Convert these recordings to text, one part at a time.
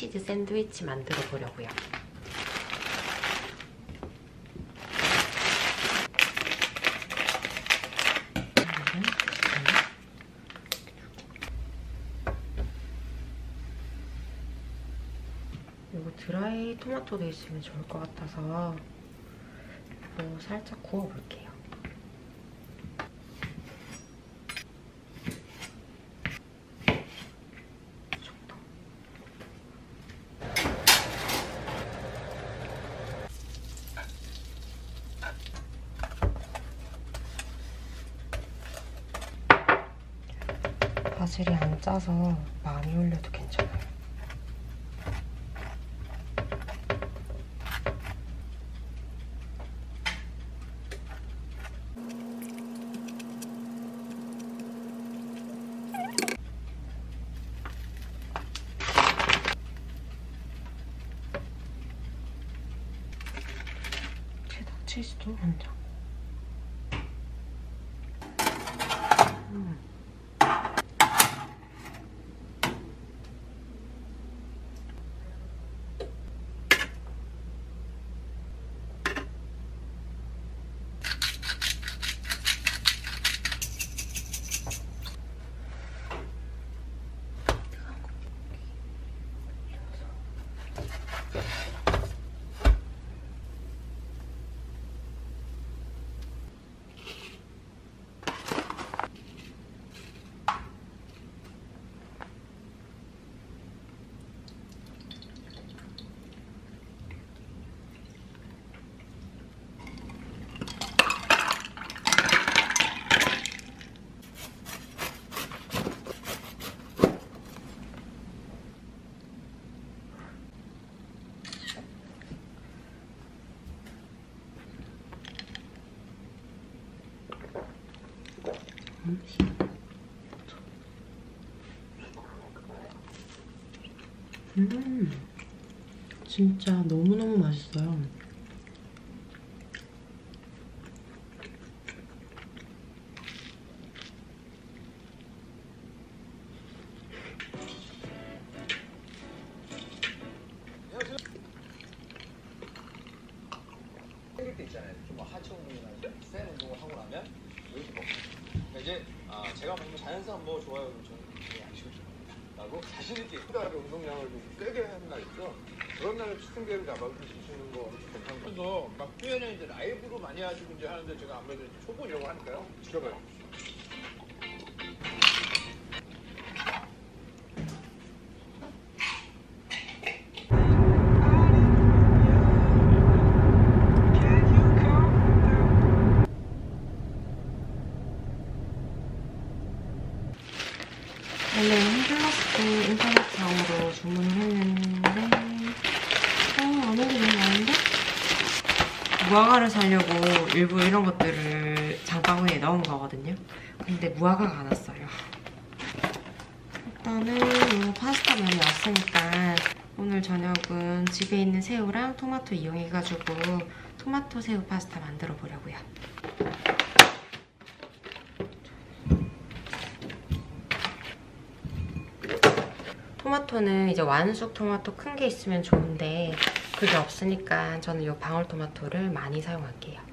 치즈 샌드위치 만들어 보려고요. 이거 드라이 토마토도 있으면 좋을 것 같아서 이거 살짝 구워볼게요. 바질이 안 짜서 많이 올려도 괜찮아요. 체다 치즈도 한 장. 음. 음, 진짜 너무너무 맛있어요. 이제 아, 제가 먹는 자연산 뭐 좋아요. 그럼 저는 그게 양식을 좋아합니다. 라고 자신 있게 후다하게 운동량을 좀 세게 하는 날 있죠. 그런 날에 치팅계를 잡아서 드시는 거 괜찮고. 그래서 막 표현을 이제 라이브로 많이 하시고 이제 하는데 제가 아무래도 이제 초보려고 하니까요. 지켜봐요. 무화과를 사려고 일부 이런 것들을 장바구니에 넣은 거거든요. 근데 무화과가 안 왔어요. 일단은 이 파스타 면이 왔으니까 오늘 저녁은 집에 있는 새우랑 토마토 이용해가지고 토마토 새우 파스타 만들어 보려고요. 토마토는 이제 완숙 토마토 큰 게 있으면 좋은데 그게 없으니까 저는 이 방울토마토를 많이 사용할게요.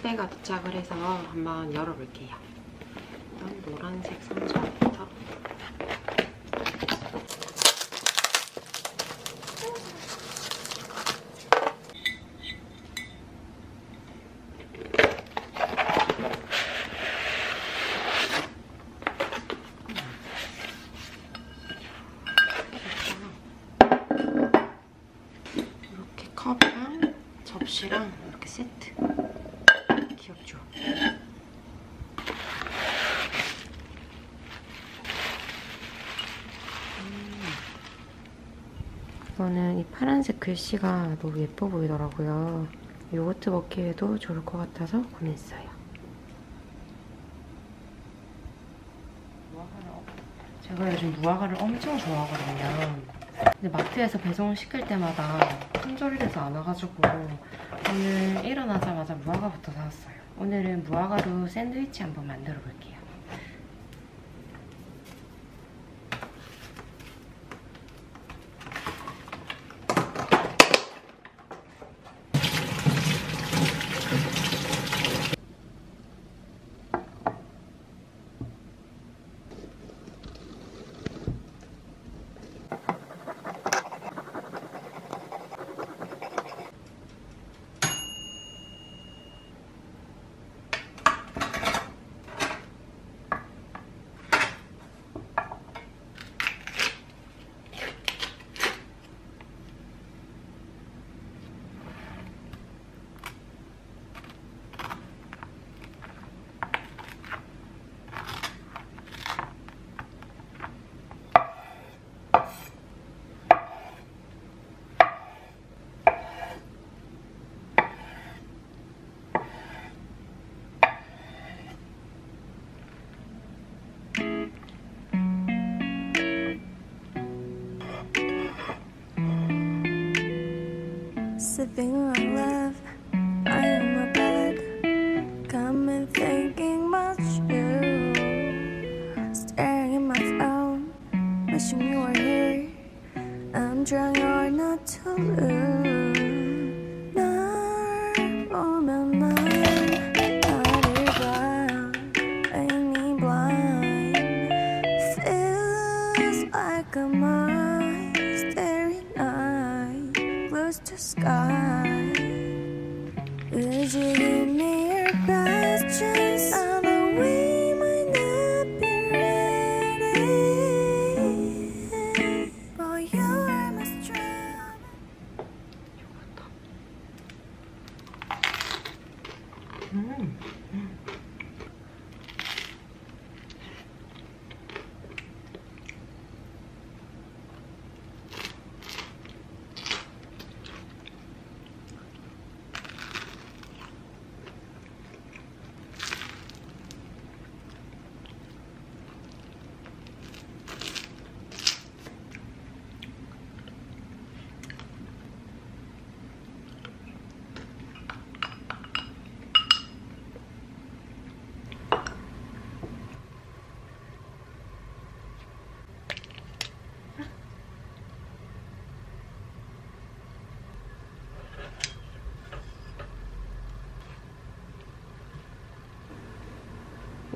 택배가 도착을 해서 한번 열어볼게요. 일단 노란색 상자부터 컵이랑 접시랑 이렇게 세트 귀엽죠? 음. 이거는 이 파란색 글씨가 너무 예뻐 보이더라고요. 요거트 먹기에도 좋을 것 같아서 구매했어요. 제가 요즘 무화과를 엄청 좋아하거든요. 근데 마트에서 배송 시킬 때마다 품절이 돼서 안 와가지고 오늘 일어나자마자 무화과부터 사왔어요. 오늘은 무화과로 샌드위치 한번 만들어 볼게요. Sipping on love, I am my bed. Come and thinking about you. Staring at my phone, wishing you were here. I'm trying hard not to lose.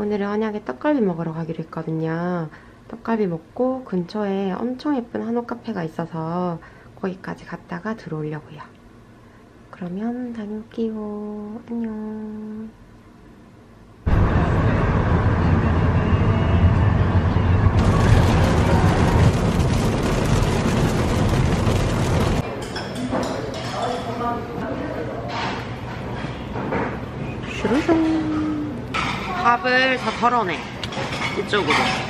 오늘은 언약에 떡갈비 먹으러 가기로 했거든요. 떡갈비 먹고 근처에 엄청 예쁜 한옥 카페가 있어서 거기까지 갔다가 들어오려고요. 그러면 다녀올게요. 안녕. 밥을 다 덜어내. 이쪽으로.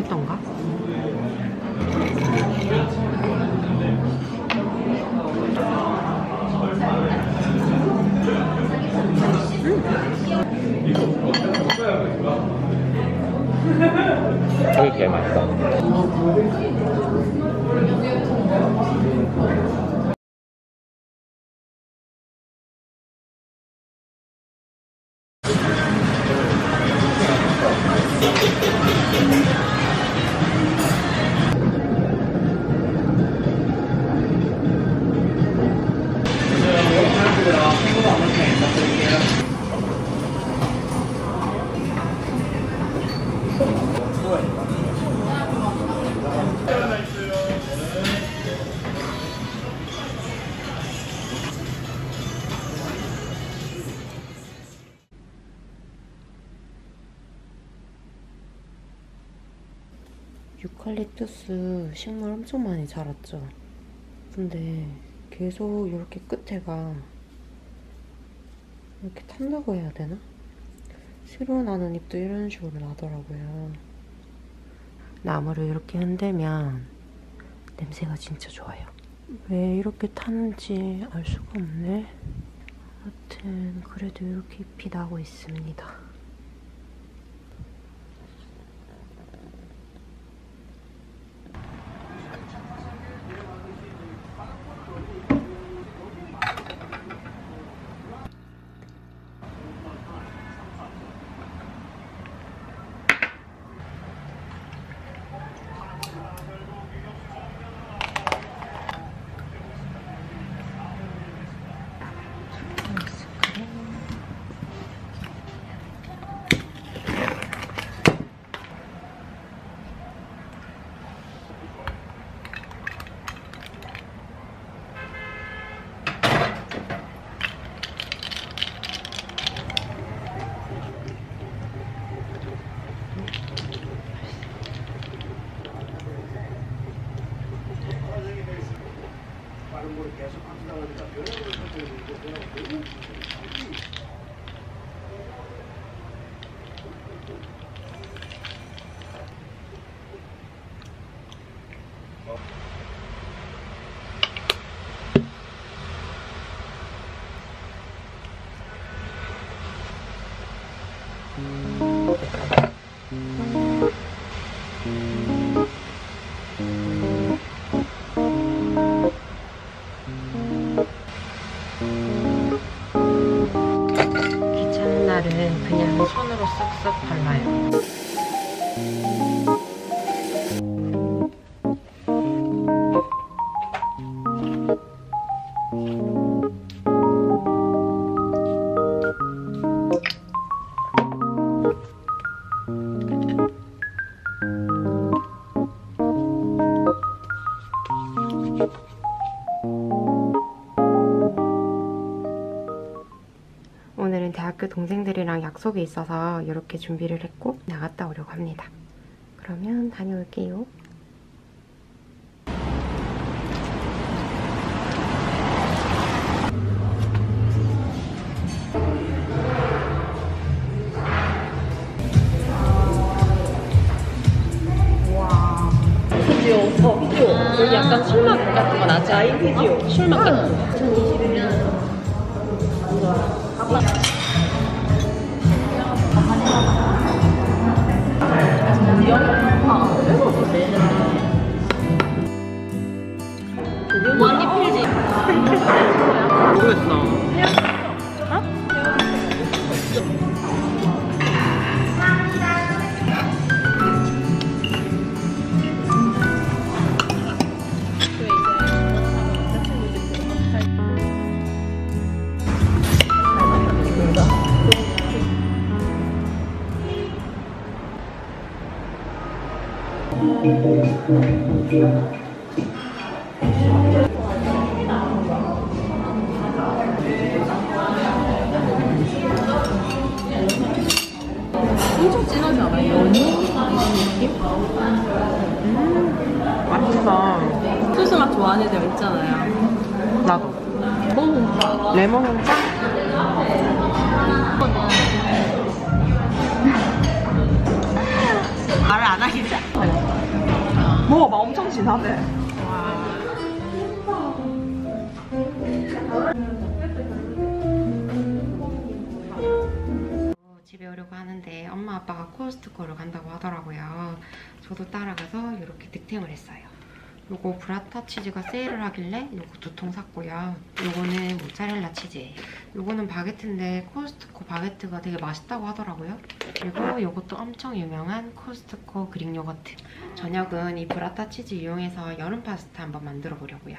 그랬던가? 식물 엄청 많이 자랐죠. 근데 계속 이렇게 끝에가 이렇게 탄다고 해야 되나? 새로 나는 잎도 이런 식으로 나더라고요. 나무를 이렇게 흔들면 냄새가 진짜 좋아요. 왜 이렇게 타는지 알 수가 없네. 아무튼 그래도 이렇게 잎이 나고 있습니다. 약속이 있어서 이렇게 준비를 했고 나갔다 오려고 합니다. 그러면 다녀올게요. 비디오, 어, 비디오. 여기 약간 술맛 같은 거 나지? 아이 비디오. 술맛 같은 거. 원이 모르겠어. 어? Thank you. 레몬 홍차? 말을 안 하겠다. 먹어봐, 엄청 진하대. 집에 오려고 하는데 엄마 아빠가 코스트코를 간다고 하더라고요. 저도 따라가서 이렇게 득템을 했어요. 요거 브라타 치즈가 세일을 하길래 요거 두 통 샀고요. 요거는 모짜렐라 치즈예요. 요거는 바게트인데 코스트코 바게트가 되게 맛있다고 하더라고요. 그리고 요것도 엄청 유명한 코스트코 그릭 요거트. 저녁은 이 브라타 치즈 이용해서 여름 파스타 한번 만들어 보려고요.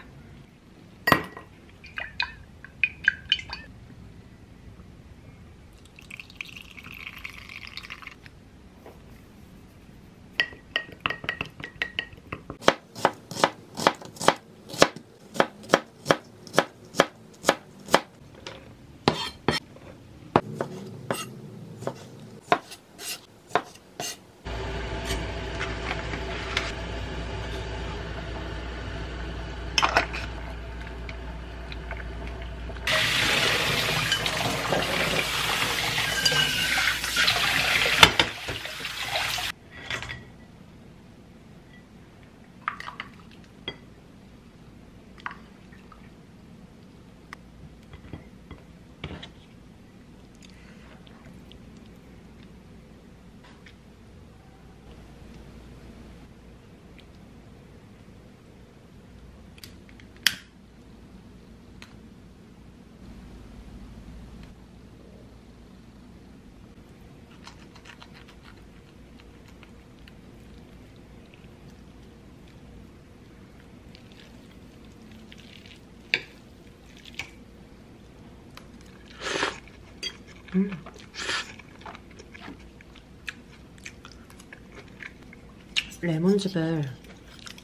레몬즙을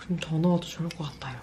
좀 더 넣어도 좋을 것 같아요.